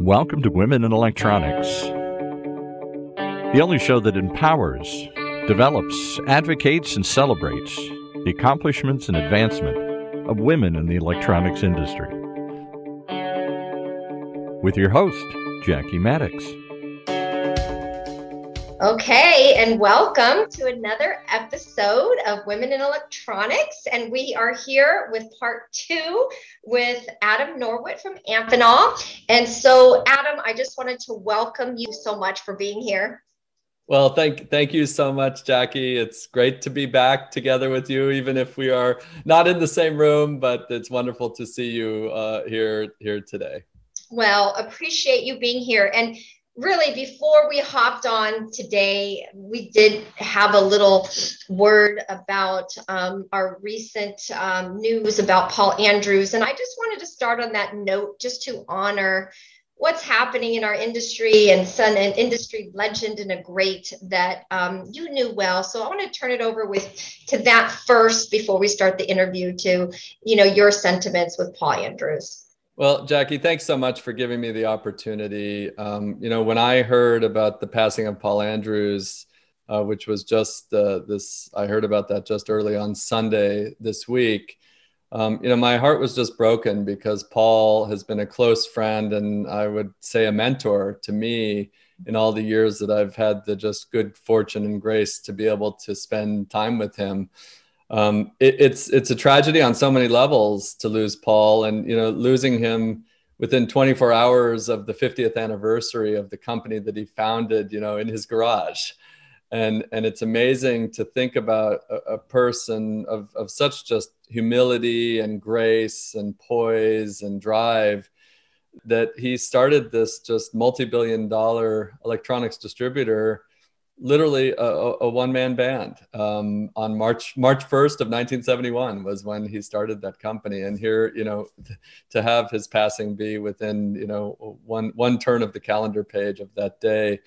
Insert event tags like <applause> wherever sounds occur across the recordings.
Welcome to Women in Electronics, the only show that empowers, develops, advocates, and celebrates the accomplishments and advancement of women in the electronics industry. With your host, Jackie Mattox. Okay, and welcome to another episode of Women in Electronics. And we are here with part two with Adam Norwitt from Amphenol. And so, Adam, I just wanted to welcome you so much for being here. Well, thank thank you so much, Jackie. It's great to be back together with you, even if we are not in the same room. But it's wonderful to see you uh, here here today. Well, appreciate you being here. And really before we hopped on today we did have a little word about um, our recent um, news about paul andrews. And i just wanted to start on that note just to honor what's happening in our industry and son an industry legend and a great that um, you knew well. So i want to turn it over with to that first before we start the interview to you know your sentiments with paul andrews well, Jackie, thanks so much for giving me the opportunity. Um, you know, when I heard about the passing of Paul Andrews, uh, which was just uh, this, I heard about that just early on Sunday this week. Um, you know, my heart was just broken because Paul has been a close friend and I would say a mentor to me in all the years that I've had the just good fortune and grace to be able to spend time with him um, it, it's it's a tragedy on so many levels to lose Paul, and you know, losing him within 24 hours of the 50th anniversary of the company that he founded, you know, in his garage. And, and it's amazing to think about a, a person of, of such just humility and grace and poise and drive that he started this just multi-billion dollar electronics distributor literally a, a one-man band. Um, on march march 1st of 1971 was when he started that company. And here you know <laughs> to have his passing be within you know one one turn of the calendar page of that day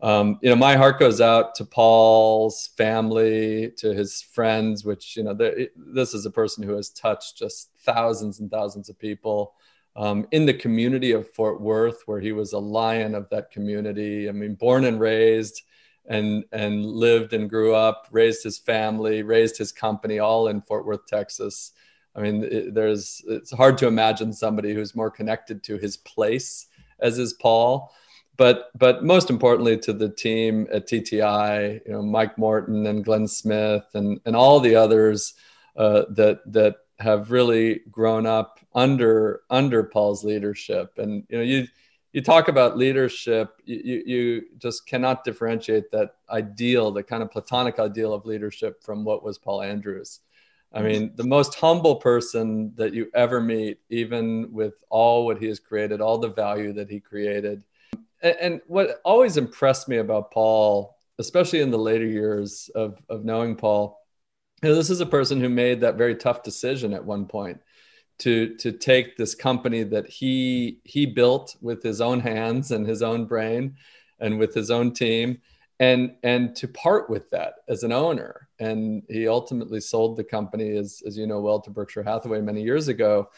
um, you know my heart goes out to paul's family to his friends which you know this is a person who has touched just thousands and thousands of people um, in the community of fort worth where he was a lion of that community. I mean born and raised and and lived and grew up, raised his family, raised his company, all in Fort Worth, Texas. I mean, it, there's it's hard to imagine somebody who's more connected to his place as is Paul. But but most importantly to the team at TTI, you know, Mike Morton and Glenn Smith and and all the others uh, that that have really grown up under under Paul's leadership. And you know, you you talk about leadership, you, you just cannot differentiate that ideal, the kind of platonic ideal of leadership from what was Paul Andrews. I mm-hmm. mean, the most humble person that you ever meet, even with all what he has created, all the value that he created. And, and what always impressed me about Paul, especially in the later years of, of knowing Paul, you know, this is a person who made that very tough decision at one point to to take this company that he he built with his own hands and his own brain and with his own team and and to part with that as an owner. And he ultimately sold the company as as you know well to Berkshire Hathaway many years ago.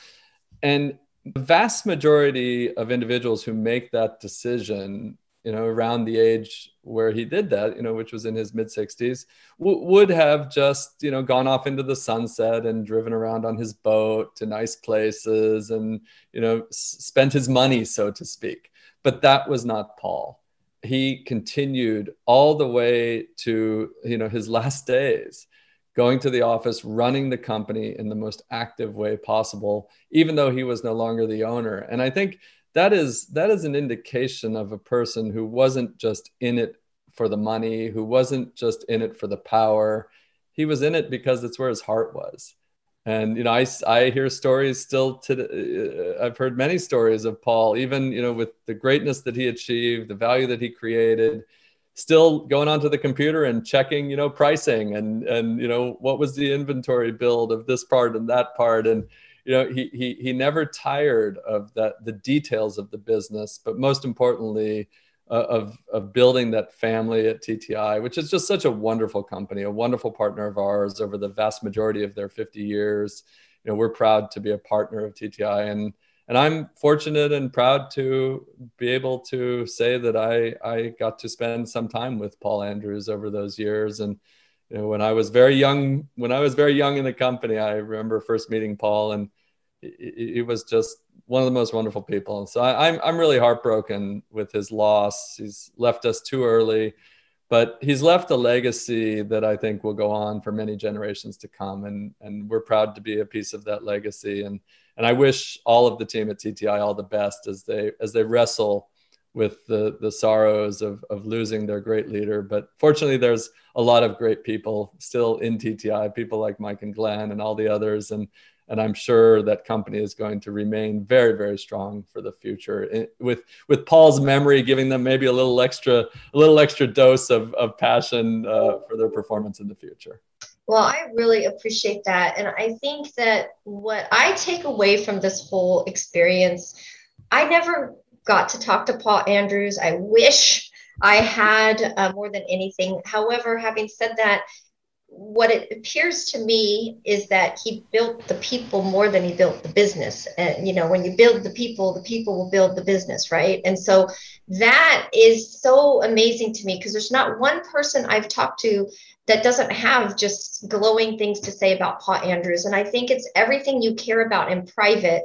And the vast majority of individuals who make that decision you know, around the age where he did that, you know, which was in his mid 60s, w- would have just, you know, gone off into the sunset and driven around on his boat to nice places and, you know, s- spent his money, so to speak. But that was not Paul. He continued all the way to, you know, his last days going to the office, running the company in the most active way possible, even though he was no longer the owner. And I think that is that is an indication of a person who wasn't just in it for the money who wasn't just in it for the power. He was in it because it's where his heart was. And you know i, I hear stories still to uh, i've heard many stories of paul even you know with the greatness that he achieved the value that he created still going onto the computer and checking you know pricing and and you know what was the inventory build of this part and that part. And you know he he he never tired of that the details of the business but most importantly uh, of of building that family at TTI which is just such a wonderful company a wonderful partner of ours over the vast majority of their 50 years. You know we're proud to be a partner of TTI and and I'm fortunate and proud to be able to say that I I got to spend some time with Paul Andrews over those years and you know when I was very young when I was very young in the company I remember first meeting Paul and he was just one of the most wonderful people. So I, I'm I'm really heartbroken with his loss. He's left us too early but he's left a legacy that I think will go on for many generations to come and and we're proud to be a piece of that legacy. And and I wish all of the team at TTI all the best as they as they wrestle with the the sorrows of of losing their great leader. But fortunately, there's a lot of great people still in TTI, people like Mike and Glenn and all the others, and and I'm sure that company is going to remain very very strong for the future. with with Paul's memory giving them maybe a little extra a little extra dose of of passion uh, for their performance in the future. Well, I really appreciate that. And I think that what I take away from this whole experience, I never got to talk to Paul Andrews. I wish I had uh, more than anything. However, having said that, what it appears to me is that he built the people more than he built the business. And, you know, when you build the people, the people will build the business, right? And so that is so amazing to me because there's not one person I've talked to that doesn't have just glowing things to say about Paul Andrews. And I think it's everything you care about in private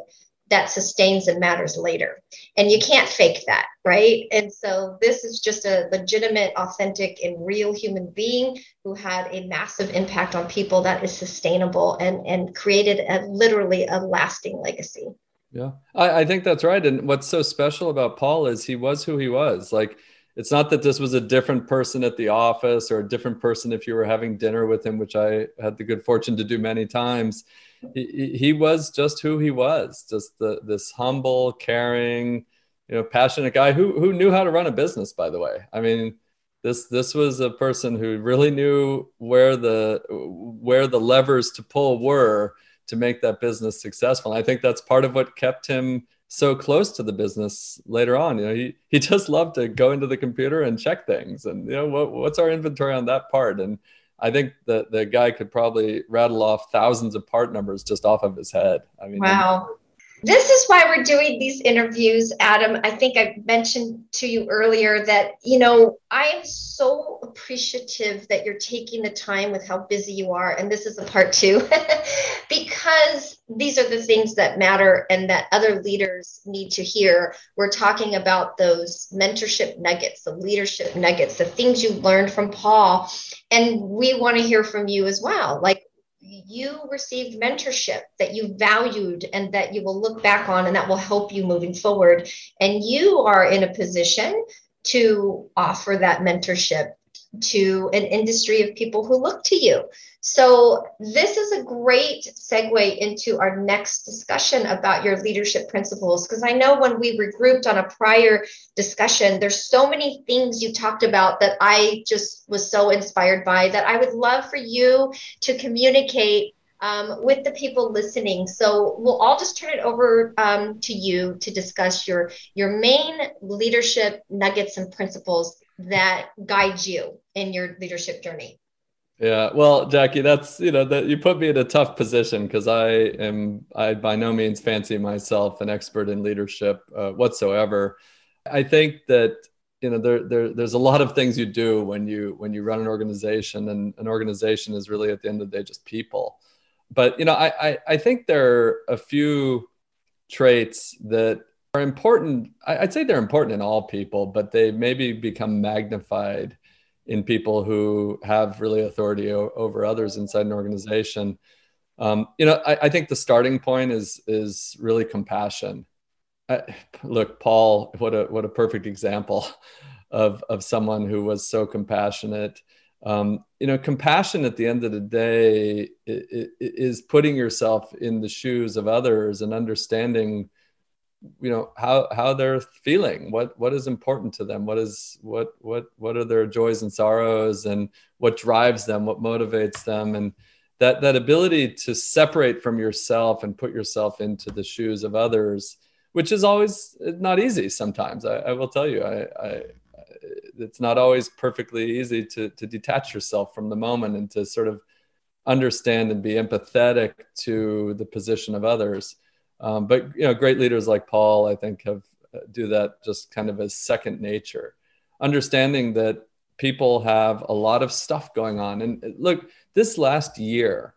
that sustains and matters later. And you can't fake that, right? And so this is just a legitimate, authentic, and real human being who had a massive impact on people that is sustainable and, and created a literally a lasting legacy. Yeah, I, I think that's right. And what's so special about Paul is he was who he was. Like it's not that this was a different person at the office or a different person if you were having dinner with him, which I had the good fortune to do many times. He, he was just who he was, just the, this humble, caring, you know, passionate guy who who knew how to run a business. By the way, I mean, this this was a person who really knew where the where the levers to pull were to make that business successful. And I think that's part of what kept him so close to the business later on. You know, he he <laughs> just loved to go into the computer and check things, and you know, what, what's our inventory on that part? And I think that the guy could probably rattle off thousands of part numbers just off of his head. I mean, wow. This is why we're doing these interviews, Adam. I think I mentioned to you earlier that, you know, I am so appreciative that you're taking the time with how busy you are. And this is a part two, <laughs> because these are the things that matter and that other leaders need to hear. We're talking about those mentorship nuggets, the leadership nuggets, the things you learned from Paul. And we want to hear from you as well. Like, you received mentorship that you valued and that you will look back on and that will help you moving forward. And you are in a position to offer that mentorship to an industry of people who look to you. So, this is a great segue into our next discussion about your leadership principles. Because I know when we regrouped on a prior discussion, there's so many things you talked about that I just was so inspired by that I would love for you to communicate um, with the people listening. So we'll all just turn it over um, to you to discuss your your main leadership nuggets and principles that guide you in your leadership journey. Yeah, well, Jackie, that's you know that you put me in a tough position because I am I by no means fancy myself an expert in leadership uh, whatsoever. I think that you know there, there there's a lot of things you do when you when you run an organization, and an organization is really at the end of the day just people. But you know, I I, I think there are a few traits that are important. I'd say they're important in all people, but they maybe become magnified in people who have really authority over others inside an organization. Um, you know, I, I, think the starting point is is really compassion. I, look, Paul, what a what a perfect example of of someone who was so compassionate. Um, you know, compassion at the end of the day is putting yourself in the shoes of others and understanding you know how how they're feeling what what is important to them what is what what what are their joys and sorrows and what drives them what motivates them and that that ability to separate from yourself and put yourself into the shoes of others which is always not easy sometimes i, I will tell you I, I it's not always perfectly easy to to detach yourself from the moment and to sort of understand and be empathetic to the position of others. Um, but you know, great leaders like Paul, I think, have uh, do that just kind of as second nature, understanding that people have a lot of stuff going on. And uh, look, this last year,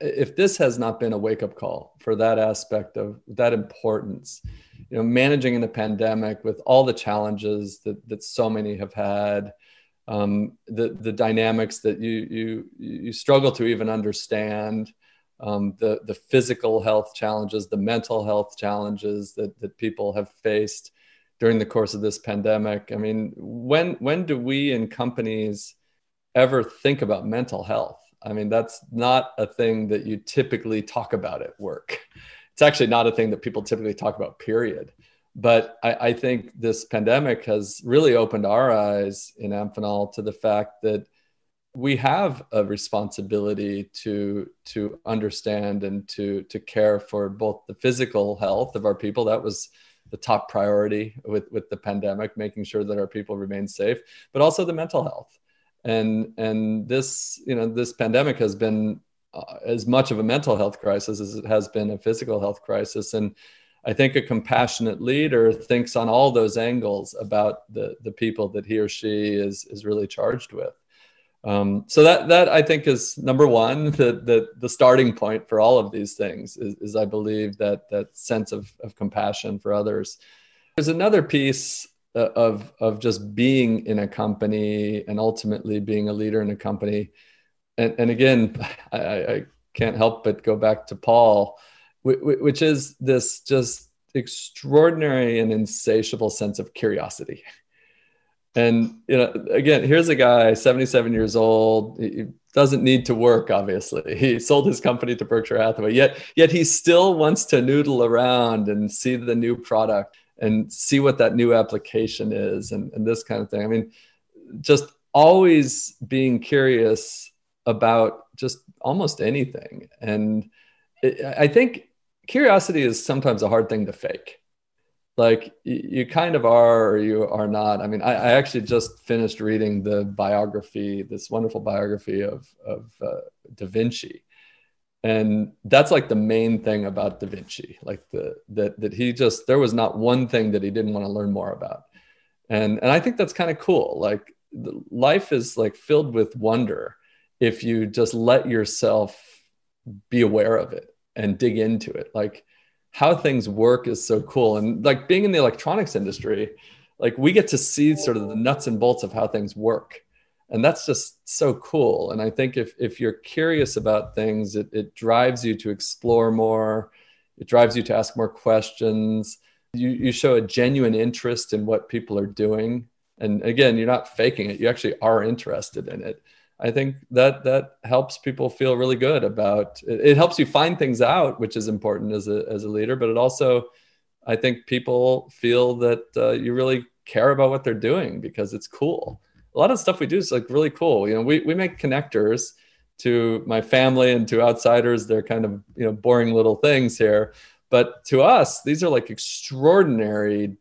if this has not been a wake up call for that aspect of that importance, you know, managing in a pandemic with all the challenges that that so many have had, um, the the dynamics that you you you struggle to even understand, um, the the physical health challenges, the mental health challenges that that people have faced during the course of this pandemic. I mean, when when do we in companies ever think about mental health? I mean, that's not a thing that you typically talk about at work. It's actually not a thing that people typically talk about, period. But I, I think this pandemic has really opened our eyes in Amphenol to the fact that we have a responsibility to to understand and to to care for both the physical health of our people. That was the top priority with with the pandemic making sure that our people remain safe but also the mental health. And and this you know this pandemic has been uh, as much of a mental health crisis as it has been a physical health crisis. And i think a compassionate leader thinks on all those angles about the the people that he or she is is really charged with um, so that that i think is number one <laughs> the, the the starting point for all of these things is, is i believe that that sense of, of compassion for others. There's another piece uh, of of just being in a company and ultimately being a leader in a company. And, and again <laughs> I, I can't help but go back to paul which is this just extraordinary and insatiable sense of curiosity <laughs> and you know again here's a guy 77 years old he doesn't need to work obviously <laughs> he sold his company to berkshire hathaway yet yet he still wants to noodle around and see the new product and see what that new application is and, and this kind of thing. I mean, just always being curious about just almost anything. And it, I think curiosity is sometimes a hard thing to fake. Like you, kind of are or you are not. I mean, I, I, actually just finished reading the biography, this wonderful biography of, of uh, Da Vinci. And that's like the main thing about da vinci like the that that he just there was not one thing that he didn't want to learn more about. And and i think that's kind of cool. Like life is like filled with wonder if you just let yourself be aware of it and dig into it. Like how things work is so cool. And like being in the electronics industry like we get to see sort of the nuts and bolts of how things work. And that's just so cool. And i think if, if you're curious about things it, it drives you to explore more. It drives you to ask more questions. You, you show a genuine interest in what people are doing. And again you're not faking it. You actually are interested in it i think that that helps people feel really good about it, it helps you find things out which is important as a, as a leader but it also i think people feel that uh, you really care about what they're doing because it's cool a lot of stuff we do is like really cool. You know, we, we make connectors to my family and to outsiders. They're kind of, you know, boring little things here. But to us, these are like extraordinary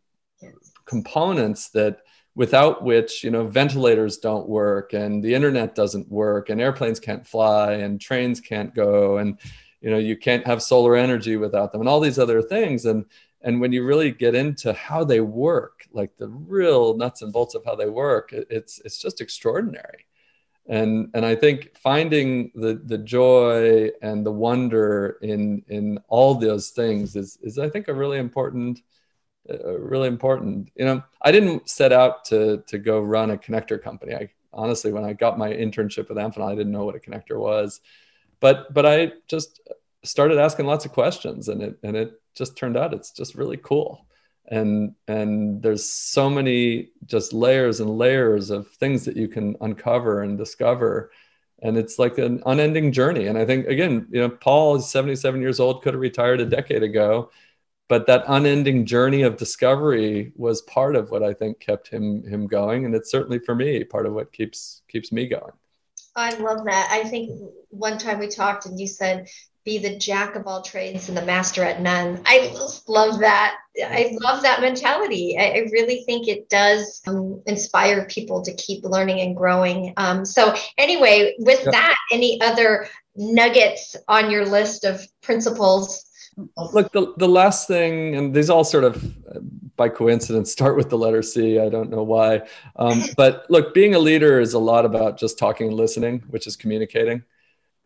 components that without which, you know, ventilators don't work and the internet doesn't work and airplanes can't fly and trains can't go and, you know, you can't have solar energy without them and all these other things. And and when you really get into how they work like the real nuts and bolts of how they work it's it's just extraordinary and and i think finding the the joy and the wonder in in all those things is is i think a really important uh, really important. You know i didn't set out to to go run a connector company. I honestly when i got my internship with amphenol i didn't know what a connector was. But but i just started asking lots of questions and it and it just turned out it's just really cool. And and there's so many just layers and layers of things that you can uncover and discover. And it's like an unending journey. And i think again you know paul is 77 years old could have retired a decade ago but that unending journey of discovery was part of what i think kept him him going and it's certainly for me part of what keeps keeps me going I love that. I think one time we talked and you said be the jack of all trades and the master at none. I love that. I love that mentality. I, I really think it does um, inspire people to keep learning and growing. Um, so, anyway, with yep. that, any other nuggets on your list of principles look the, the last thing and these all sort of by coincidence <laughs> start with the letter c. I don't know why. Um, but look being a leader is a lot about just talking and listening which is communicating.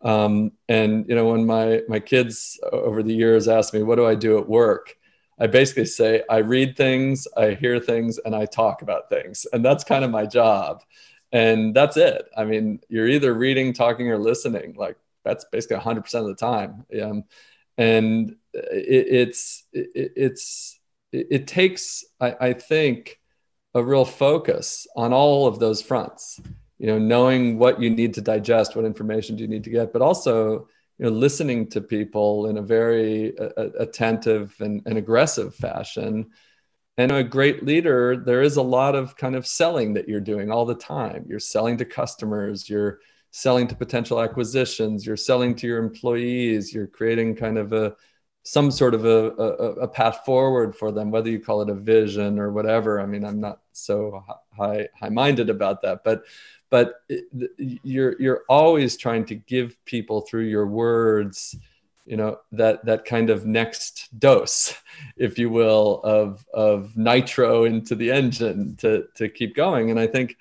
Um, and you know when my my kids over the years ask me what do i do at work? I basically say i read things i hear things and i talk about things. And that's kind of my job. And that's it. I mean you're either reading talking or listening. Like that's basically 100% of the time. Um, and it, it's it, it's it, takes I, I think a real focus on all of those fronts you know knowing what you need to digest what information do you need to get but also you know listening to people in a very uh, attentive and, and aggressive fashion. And a great leader there is a lot of kind of selling that you're doing all the time. You're selling to customers. You're selling to potential acquisitions you're selling to your employees you're creating kind of a some sort of a, a, a, path forward for them whether you call it a vision or whatever. I mean i'm not so high high minded about that but but you're you're always trying to give people through your words you know that that kind of next dose if you will of of nitro into the engine to to keep going. And i think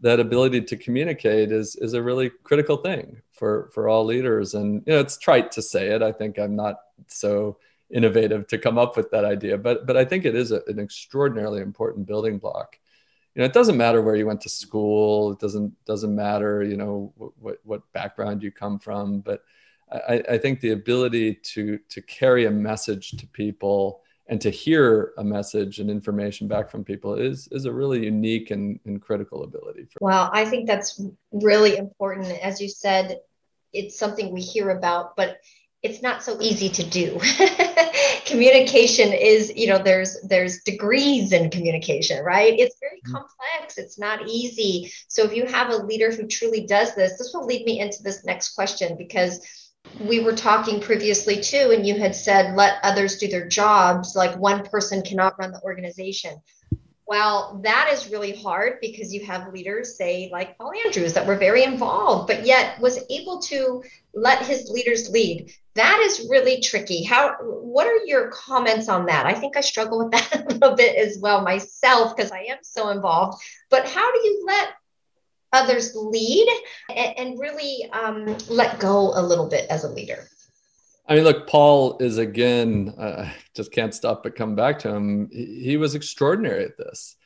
that ability to communicate is is a really critical thing for for all leaders. And you know it's trite to say it. I think i'm not so innovative to come up with that idea but but i think it is a, an extraordinarily important building block. You know it doesn't matter where you went to school. It doesn't doesn't matter you know what what background you come from. But i i think the ability to to carry a message to people and to hear a message and information back from people is is a really unique and, and critical ability for well i think that's really important. As you said it's something we hear about but it's not so easy to do. <laughs> Communication is you know there's there's degrees in communication right? It's very mm-hmm. complex. It's not easy. So if you have a leader who truly does this this will lead me into this next question because we were talking previously too, and you had said let others do their jobs, like one person cannot run the organization. Well, that is really hard because you have leaders, say like Paul Andrews, that were very involved, but yet was able to let his leaders lead. That is really tricky. How? What are your comments on that? I think I struggle with that <laughs> a little bit as well myself because I am so involved. But how do you let others lead and, and really um, let go a little bit as a leader. I mean, look, Paul is again, uh, just can't stop but come back to him. He, he was extraordinary at this,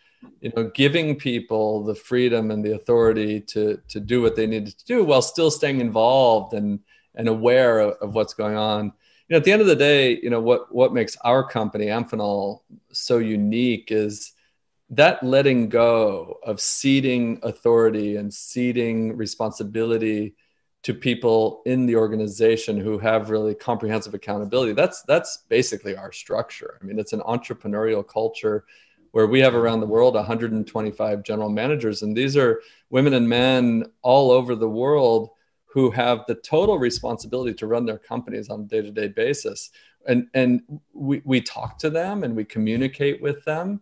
you know, giving people the freedom and the authority to to do what they needed to do while still staying involved and and aware of, of what's going on. You know, at the end of the day, you know what what makes our company Amphenol so unique is that letting go of ceding authority and ceding responsibility to people in the organization who have really comprehensive accountability that's that's basically our structure. I mean it's an entrepreneurial culture where we have around the world 125 general managers and these are women and men all over the world who have the total responsibility to run their companies on a day-to-day basis. And and we, we talk to them and we communicate with them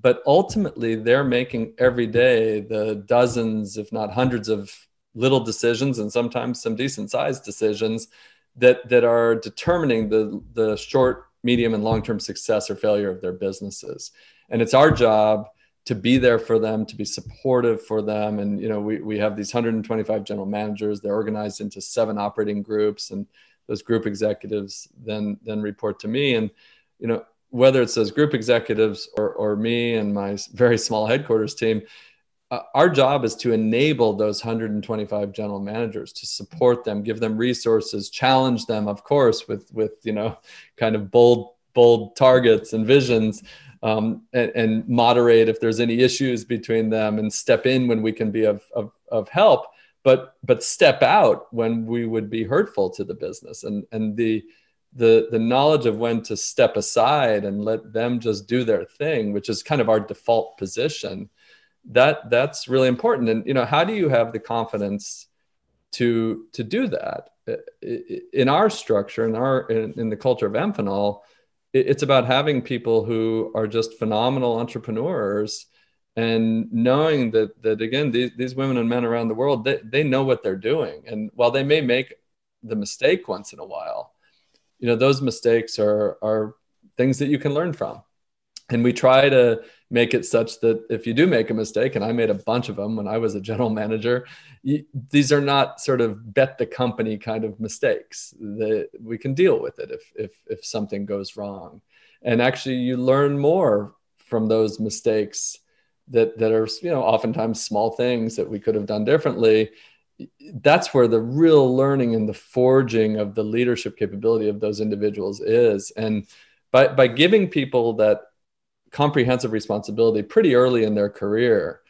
but ultimately they're making every day the dozens if not hundreds of little decisions and sometimes some decent sized decisions that that are determining the the short medium and long term success or failure of their businesses. And it's our job to be there for them to be supportive for them. And you know we, we have these 125 general managers. They're organized into seven operating groups and those group executives then then report to me. And you know whether it's those group executives or, or me and my very small headquarters team, uh, our job is to enable those 125 general managers to support them, give them resources, challenge them, of course, with with you know, kind of bold bold targets and visions, um, and, and, moderate if there's any issues between them, and step in when we can be of, of, of help, but but step out when we would be hurtful to the business, and and the the the knowledge of when to step aside and let them just do their thing which is kind of our default position that that's really important. And you know how do you have the confidence to to do that? In our structure in our in, in the culture of amphenol it's about having people who are just phenomenal entrepreneurs and knowing that that again these, these women and men around the world they, they know what they're doing. And while they may make the mistake once in a while you know those mistakes are are things that you can learn from. And we try to make it such that if you do make a mistake and i made a bunch of them when i was a general manager you, these are not sort of bet the company kind of mistakes that we can deal with it if if if something goes wrong. And actually you learn more from those mistakes that that are you know oftentimes small things that we could have done differently that's where the real learning and the forging of the leadership capability of those individuals is. And by by giving people that comprehensive responsibility pretty early in their career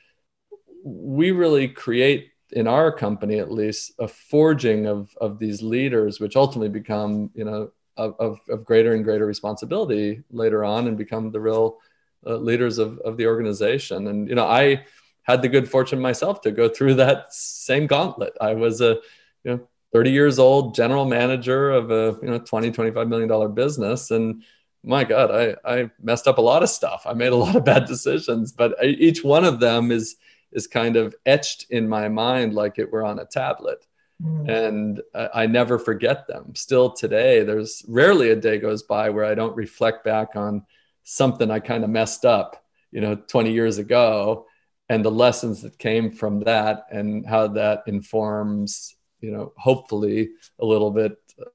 we really create in our company at least a forging of of these leaders which ultimately become you know of, of, greater and greater responsibility later on and become the real uh, leaders of, of the organization. And you know i had the good fortune myself to go through that same gauntlet. I was a, you know, 30 years old general manager of a, you know, 20, 25 million dollar business. And my God, I, I messed up a lot of stuff. I made a lot of bad <laughs> decisions, but I, each one of them is, is kind of etched in my mind like it were on a tablet. Mm. And I, I never forget them. Still today, there's rarely a day goes by where I don't reflect back on something I kind of messed up, you know, 20 years ago and the lessons that came from that and how that informs you know hopefully a little bit uh,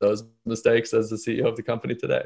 those mistakes as the ceo of the company today.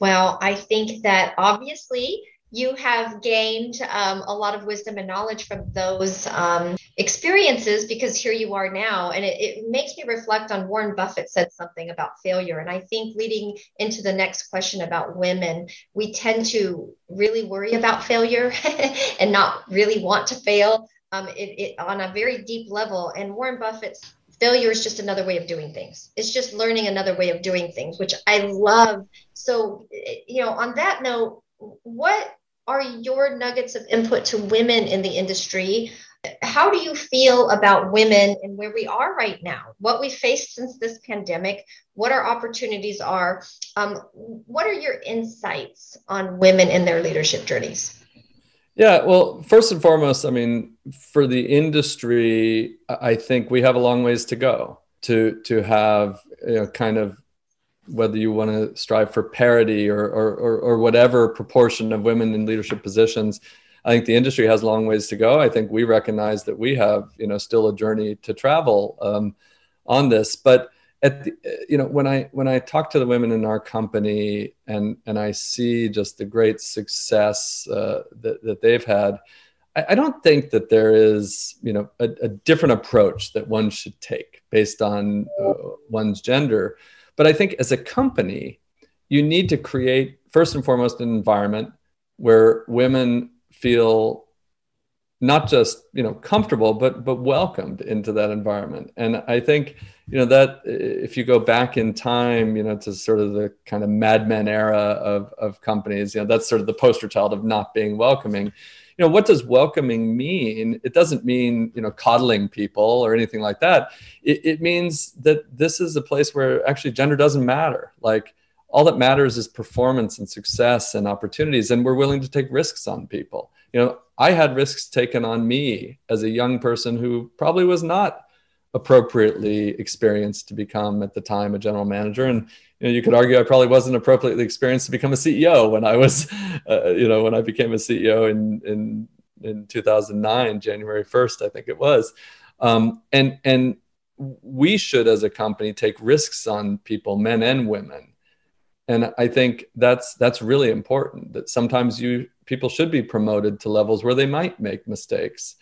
Well i think that obviously you have gained um, a lot of wisdom and knowledge from those um, experiences because here you are now. And it, it, makes me reflect on Warren Buffett said something about failure. And I think leading into the next question about women, we tend to really worry about failure <laughs> and not really want to fail um, it, it, on a very deep level. And Warren Buffett's failure is just another way of doing things. It's just learning another way of doing things, which I love. So, you know, on that note, what are your nuggets of input to women in the industry? How do you feel about women and where we are right now? What we faced since this pandemic, what our opportunities are? Um, what are your insights on women in their leadership journeys? Yeah, well, first and foremost, I mean, for the industry, I think we have a long ways to go to to have you know, kind of whether you want to strive for parity or, or, or, or, whatever proportion of women in leadership positions. I think the industry has long ways to go. I think we recognize that we have, you know, still a journey to travel um, on this. But at the, you know, when I when I talk to the women in our company and and I see just the great success uh, that that they've had, I, don't think that there is, you know, a, a different approach that one should take based on uh, one's gender. But I think as a company, you need to create, first and foremost, an environment where women feel not just you know comfortable but but welcomed into that environment. And i think you know that if you go back in time you know to sort of the kind of Mad Men era of of companies you know that's sort of the poster child of not being welcoming. You know what does welcoming mean? It doesn't mean you know coddling people or anything like that. It, it means that this is a place where actually gender doesn't matter. Like all that matters is performance and success and opportunities and we're willing to take risks on people. You know i had risks taken on me as a young person who probably was not appropriately experienced to become at the time a general manager. And you know you could argue i probably wasn't appropriately experienced to become a ceo when i was uh, you know when i became a ceo in in in 2009 january 1st i think it was. Um, and and we should as a company take risks on people men and women. And i think that's that's really important that sometimes you people should be promoted to levels where they might make mistakes.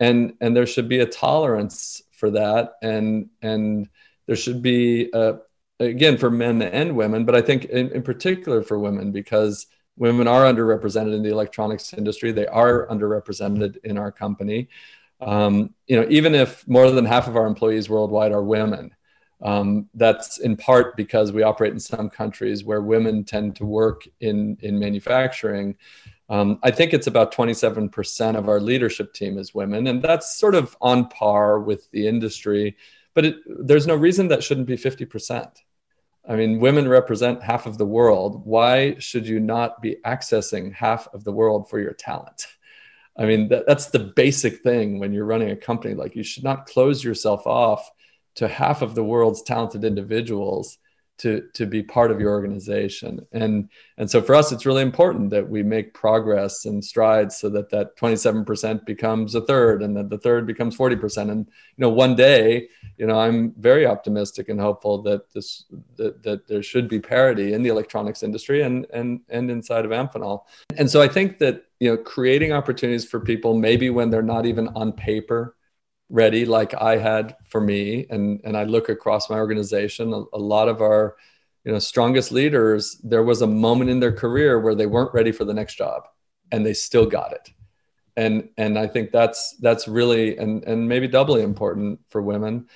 And and there should be a tolerance for that. And and there should be uh, again for men and women but i think in, in particular for women because women are underrepresented in the electronics industry. They are underrepresented in our company. Um, you know even if more than half of our employees worldwide are women um, that's in part because we operate in some countries where women tend to work in in manufacturing um, I think it's about 27% of our leadership team is women, and that's sort of on par with the industry. But it, there's no reason that shouldn't be 50%. I mean, women represent half of the world. Why should you not be accessing half of the world for your talent? I mean, that, that's the basic thing when you're running a company. Like, you should not close yourself off to half of the world's talented individuals to to be part of your organization. And and so for us it's really important that we make progress and strides so that that 27% becomes a third and that the third becomes 40% and you know one day you know i'm very optimistic and hopeful that this that, that there should be parity in the electronics industry and and and inside of amphenol. And so i think that you know creating opportunities for people maybe when they're not even on paper ready like I had for me. And, and I look across my organization, a, a, lot of our you know, strongest leaders, there was a moment in their career where they weren't ready for the next job and they still got it. And, and I think that's, that's really, and, and maybe doubly important for women.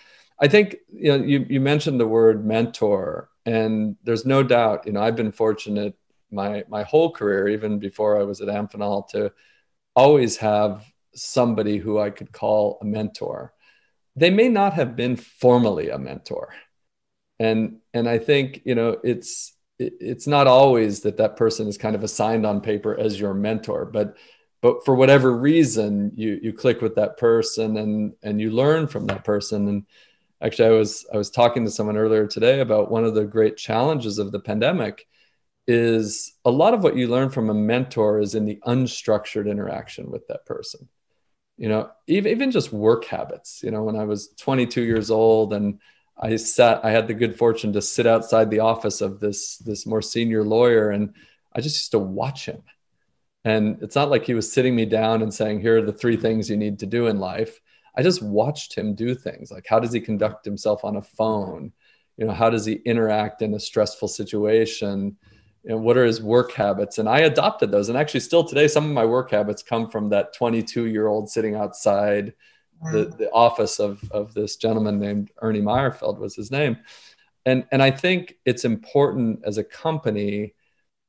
I think, you know, you, you mentioned the word mentor and there's no doubt, you know, I've been fortunate my, my whole career, even before I was at Amphenol to always have somebody who I could call a mentor. They may not have been formally a mentor. And and I think, you know, it's it's not always that that person is kind of assigned on paper as your mentor, but but for whatever reason you you click with that person and and you learn from that person and actually I was I was talking to someone earlier today about one of the great challenges of the pandemic is a lot of what you learn from a mentor is in the unstructured interaction with that person you know even, even just work habits you know when i was 22 years old and i sat i had the good fortune to sit outside the office of this this more senior lawyer and i just used to watch him. And it's not like he was sitting me down and saying here are the three things you need to do in life. I just watched him do things like how does he conduct himself on a phone? You know how does he interact in a stressful situation and what are his work habits? And i adopted those. And actually still today some of my work habits come from that 22 year old sitting outside the, the office of, of this gentleman named ernie meyerfeld was his name. And and i think it's important as a company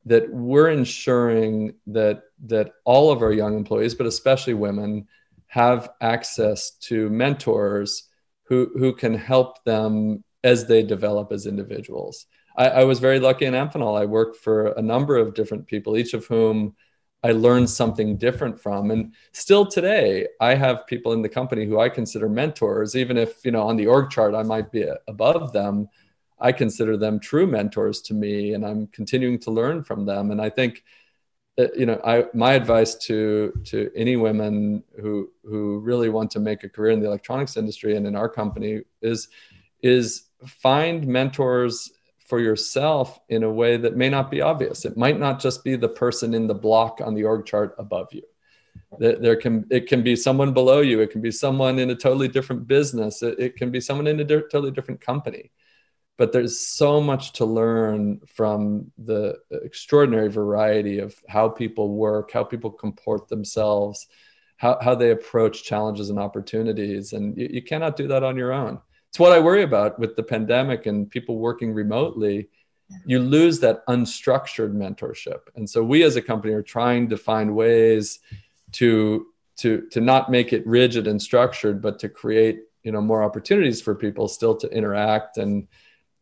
that we're ensuring that that all of our young employees but especially women have access to mentors who who can help them as they develop as individuals I, I was very lucky in Amphenol. I worked for a number of different people, each of whom I learned something different from. And still today, I have people in the company who I consider mentors, even if, you know, on the org chart, I might be above them. I consider them true mentors to me, and I'm continuing to learn from them. And I think, you know, I, my advice to to any women who who really want to make a career in the electronics industry and in our company is is find mentors for yourself in a way that may not be obvious. It might not just be the person in the block on the org chart above you. There can it can be someone below you. It can be someone in a totally different business. It, it can be someone in a di- totally different company. But there's so much to learn from the extraordinary variety of how people work, how people comport themselves, how, how they approach challenges and opportunities. And you, you cannot do that on your own it's what I worry about with the pandemic and people working remotely. You lose that unstructured mentorship. And so we as a company are trying to find ways to to to not make it rigid and structured, but to create you know more opportunities for people still to interact and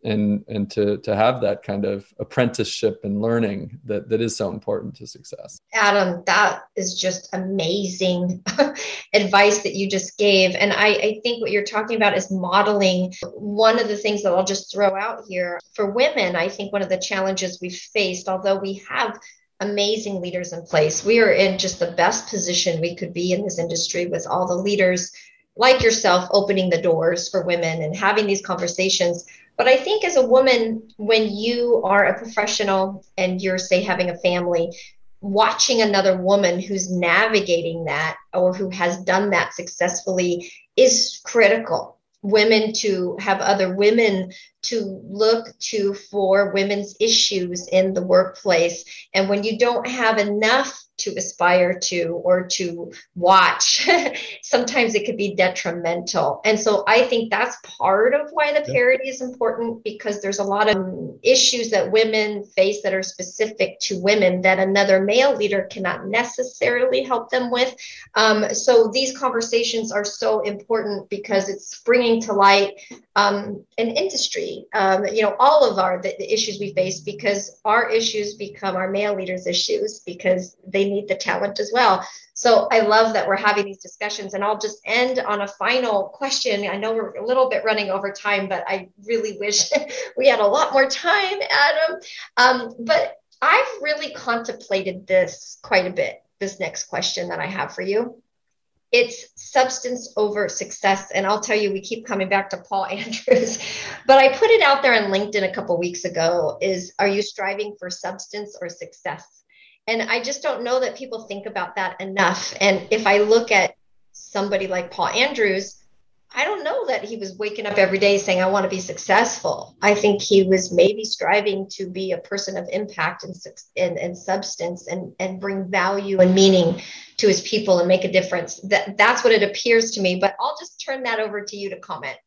and and to to have that kind of apprenticeship and learning that that is so important to success. Adam that is just amazing <laughs> advice that you just gave. And I, I think what you're talking about is modeling. One of the things that i'll just throw out here for women i think one of the challenges we've faced although we have amazing leaders in place we are in just the best position we could be in this industry with all the leaders like yourself opening the doors for women and having these conversations but I think as a woman, when you are a professional and you're, say, having a family, watching another woman who's navigating that or who has done that successfully is critical. Women to have other women to look to for women's issues in the workplace. And when you don't have enough to aspire to or to watch, <laughs> sometimes it could be detrimental. And so I think that's part of why the parity is important because there's a lot of issues that women face that are specific to women that another male leader cannot necessarily help them with. Um, so these conversations are so important because it's bringing to light um, an industry um, you know, all of our the, the, issues we face because our issues become our male leaders' issues because they need the talent as well. So I love that we're having these discussions, and I'll just end on a final question. I know we're a little bit running over time, but I really wish <laughs> we had a lot more time, Adam. Um, but I've really contemplated this quite a bit. This next question that I have for you it's substance over success. And I'll tell you, we keep coming back to Paul <laughs> Andrews, but I put it out there on LinkedIn a couple weeks ago is are you striving for substance or success? And I just don't know that people think about that enough. And if I look at somebody like Paul Andrews, I don't know that he was waking up every day saying, I want to be successful. I think he was maybe striving to be a person of impact and, and, and substance and, and bring value and meaning to his people and make a difference. That, that's what it appears to me. But I'll just turn that over to you to comment.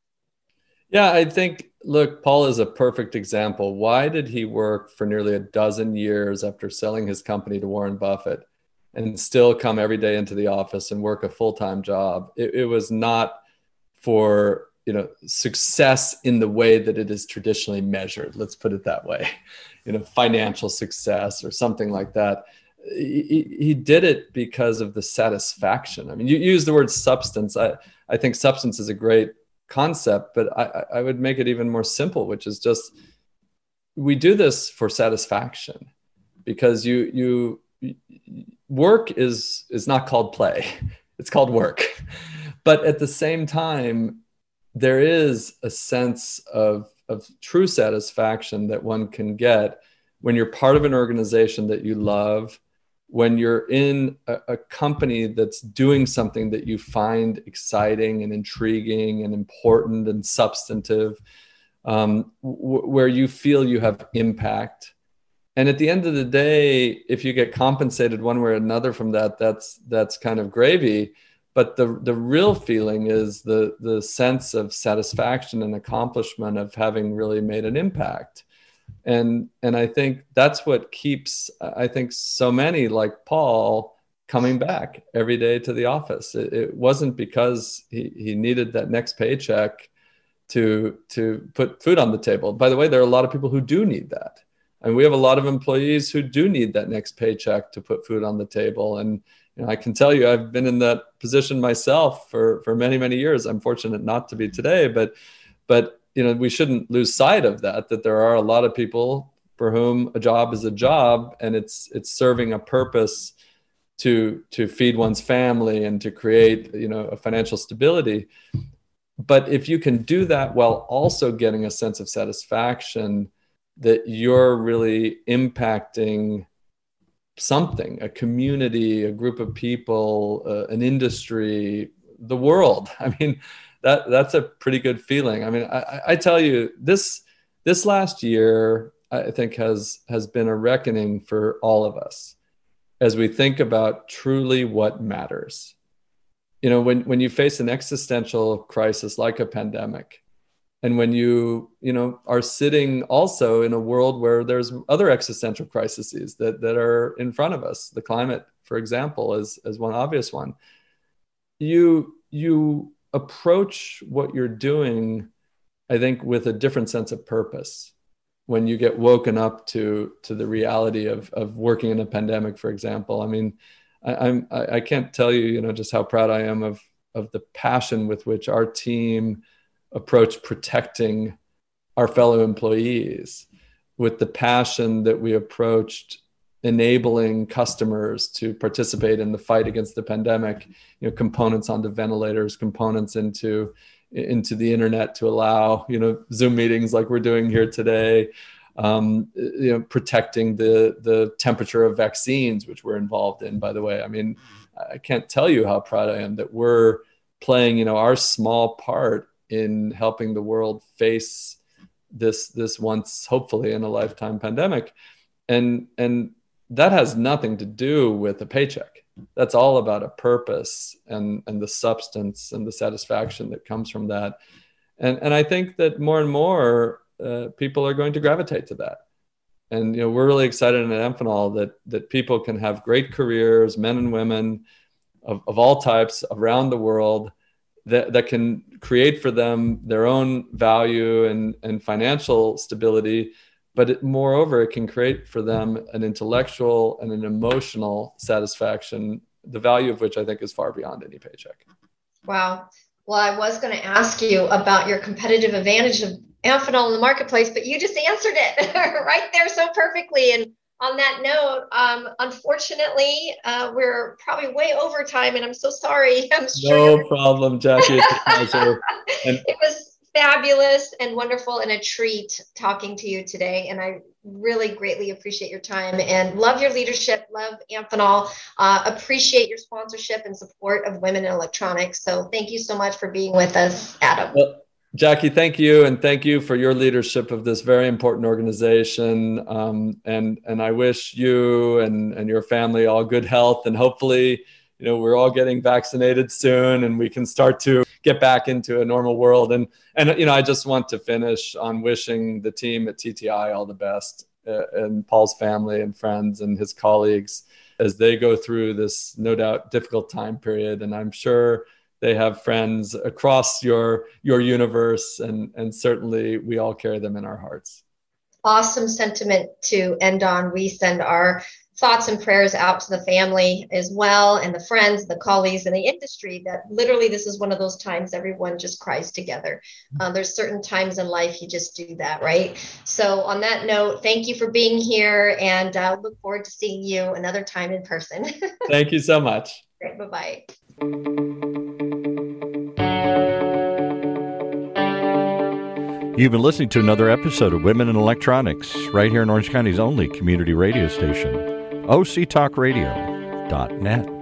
Yeah, I think, look, Paul is a perfect example. Why did he work for nearly a dozen years after selling his company to Warren Buffett and still come every day into the office and work a full time job? It, it was not for you know success in the way that it is traditionally measured let's put it that way <laughs> you know financial success or something like that he, he did it because of the satisfaction i mean you use the word substance i i think substance is a great concept but i i would make it even more simple which is just we do this for satisfaction because you you work is is not called play. <laughs> It's called work. <laughs> But at the same time there is a sense of of true satisfaction that one can get when you're part of an organization that you love when you're in a, a, company that's doing something that you find exciting and intriguing and important and substantive um, w- where you feel you have impact. And at the end of the day if you get compensated one way or another from that that's that's kind of gravy. But the the real feeling is the the sense of satisfaction and accomplishment of having really made an impact and and i think that's what keeps i think so many like paul coming back every day to the office. It, it wasn't because he, he needed that next paycheck to to put food on the table. By the way there are a lot of people who do need that. And we have a lot of employees who do need that next paycheck to put food on the table. And you know, I can tell you I've been in that position myself for for many many years. I'm fortunate not to be today, but but you know we shouldn't lose sight of that that there are a lot of people for whom a job is a job and it's it's serving a purpose to to feed one's family and to create you know a financial stability. But if you can do that while also getting a sense of satisfaction that you're really impacting something a community a group of people uh, an industry the world. <laughs> I mean that that's a pretty good feeling. I mean I, I tell you this this last year i think has has been a reckoning for all of us as we think about truly what matters. You know when when you face an existential crisis like a pandemic and when you you know are sitting also in a world where there's other existential crises that that are in front of us the climate for example is is one obvious one you you approach what you're doing i think with a different sense of purpose. When you get woken up to to the reality of of working in a pandemic for example i mean I, i'm I, can't tell you you know just how proud i am of of the passion with which our team approach protecting our fellow employees with the passion that we approached enabling customers to participate in the fight against the pandemic you know components onto ventilators components into into the internet to allow you know zoom meetings like we're doing here today um, you know protecting the the temperature of vaccines which we're involved in by the way. I mean i can't tell you how proud i am that we're playing you know our small part in helping the world face this this once hopefully in a lifetime pandemic. And and that has nothing to do with a paycheck. That's all about a purpose and and the substance and the satisfaction that comes from that. And and i think that more and more uh, people are going to gravitate to that. And you know we're really excited in Amphenol that that people can have great careers men and women of, of all types around the world that, that can create for them their own value and, and financial stability but it, moreover it can create for them an intellectual and an emotional satisfaction the value of which i think is far beyond any paycheck wow well i was going to ask you about your competitive advantage of amphenol in the marketplace but you just answered it <laughs> right there so perfectly and on that note, um, unfortunately, uh, we're probably way over time, and I'm so sorry. <laughs> I'm sure no problem, Jackie. <laughs> it was fabulous and wonderful, and a treat talking to you today. And I really greatly appreciate your time and love your leadership. Love Amphenol. Uh, appreciate your sponsorship and support of women in electronics. So thank you so much for being with us, Adam. Well, Jackie, thank you, and thank you for your leadership of this very important organization. Um, and and I wish you and and your family all good health, and hopefully, you know, we're all getting vaccinated soon, and we can start to get back into a normal world. And and you know, I just want to finish on wishing the team at TTI all the best, uh, and Paul's family and friends and his colleagues as they go through this no doubt difficult time period. And I'm sure they have friends across your your universe and and certainly we all carry them in our hearts awesome sentiment to end on we send our thoughts and prayers out to the family as well and the friends the colleagues in the industry that literally this is one of those times everyone just cries together. Uh, there's certain times in life you just do that right? So on that note thank you for being here and i uh, look forward to seeing you another time in person. <laughs> Thank you so much. Great, bye-bye. You've been listening to another episode of Women in Electronics, right here in Orange County's only community radio station, octalkradio.net.